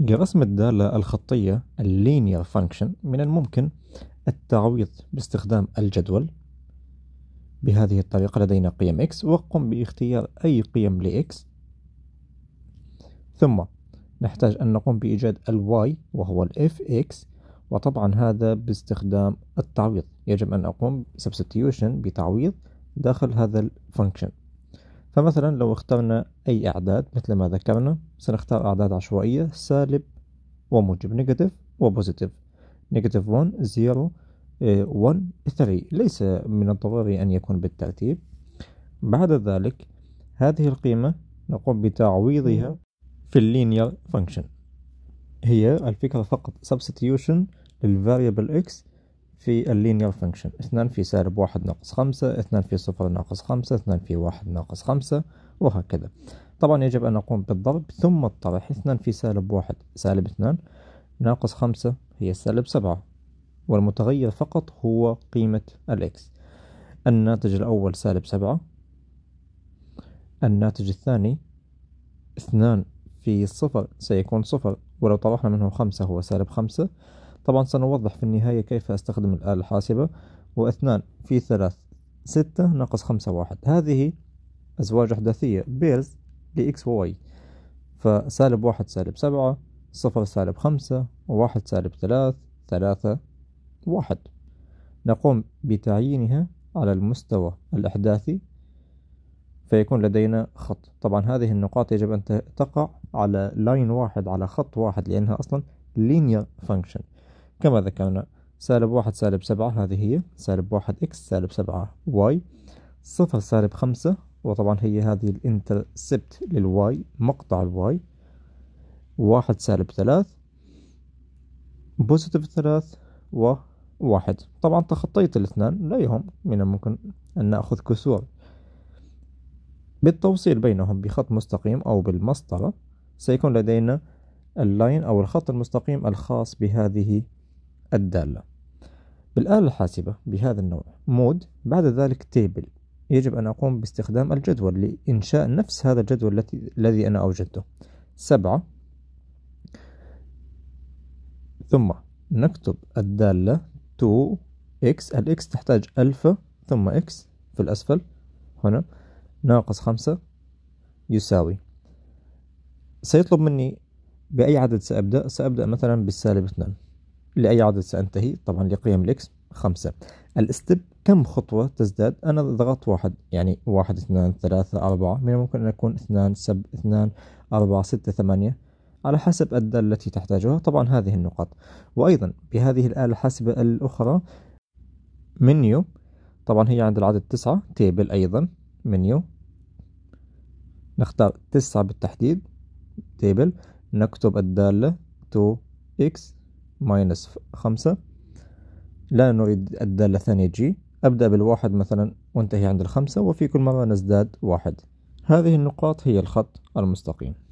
لرسم الدالة الخطية ال linear function من الممكن التعويض باستخدام الجدول بهذه الطريقة لدينا قيم x وقم باختيار أي قيم ل x. ثم نحتاج أن نقوم بإيجاد ال y وهو ال fx وطبعا هذا باستخدام التعويض. يجب أن أقوم substitution بتعويض داخل هذا ال function فمثلا لو اخترنا أي أعداد مثل ما ذكرنا سنختار أعداد عشوائية سالب وموجب negative و positive negative 1 0 1 3 ليس من الضروري أن يكون بالترتيب. بعد ذلك هذه القيمة نقوم بتعويضها في ال linear function هي الفكرة فقط. substitution لل variable x في ال linear function اثنان في سالب واحد ناقص خمسة اثنان في صفر ناقص خمسة اثنان في واحد ناقص خمسة وهكذا. طبعا يجب أن نقوم بالضرب ثم الطرح اثنان في سالب واحد سالب اثنان ناقص خمسة هي سالب سبعة والمتغير فقط هو قيمة الإكس الناتج الأول سالب سبعة الناتج الثاني اثنان في صفر سيكون صفر ولو طرحنا منه خمسة هو سالب خمسة طبعا سنوضح في النهاية كيف أستخدم الآلة الحاسبة. وأثنان في ثلاث ستة ناقص خمسة واحد. هذه أزواج أحداثية pairs ل x و y. فسالب واحد سالب سبعة صفر سالب خمسة وواحد سالب ثلاث ثلاثة واحد. نقوم بتعيينها على المستوى الأحداثي فيكون لدينا خط. طبعا هذه النقاط يجب أن تقع على line واحد على خط واحد لأنها أصلا linear function. كما ذكرنا سالب واحد سالب سبعة هذه هي سالب واحد x سالب سبعة y صفر سالب خمسة وطبعا هي هذه ال intercept لل y مقطع ال y واحد سالب ثلاث positive ثلاث وواحد. طبعا تخطيت الاثنان لا يهم من الممكن أن نأخذ كسور. بالتوصيل بينهم بخط مستقيم أو بالمسطرة سيكون لدينا ال line أو الخط المستقيم الخاص بهذه الدالة. بالآلة الحاسبة بهذا النوع mode بعد ذلك table. يجب أن أقوم باستخدام الجدول لإنشاء نفس هذا الجدول الذي أنا أوجدته. سبعة. ثم نكتب الدالة 2 x ال x تحتاج ألفا ثم x في الأسفل. هنا. ناقص خمسة. يساوي. سيطلب مني بأي عدد سأبدأ؟ سأبدأ مثلا بالسالب اثنان. لأي عدد سأنتهي؟ طبعا لقيم الإكس خمسة. الستب كم خطوة تزداد؟ أنا ضغطت واحد يعني واحد اثنان ثلاثة أربعة. من الممكن أن يكون اثنان سب اثنان أربعة ستة ثمانية. على حسب الدالة التي تحتاجها. طبعا هذه النقاط. وأيضا بهذه الآلة الحاسبة الأخرى منيو. طبعا هي عند العدد تسعة. table أيضا منيو. نختار تسعة بالتحديد. table. نكتب الدالة 2x minus خمسة. لا نريد الدالة الثانية جي أبدأ بالواحد مثلا وانتهي عند الخمسة وفي كل مرة نزداد واحد. هذه النقاط هي الخط المستقيم.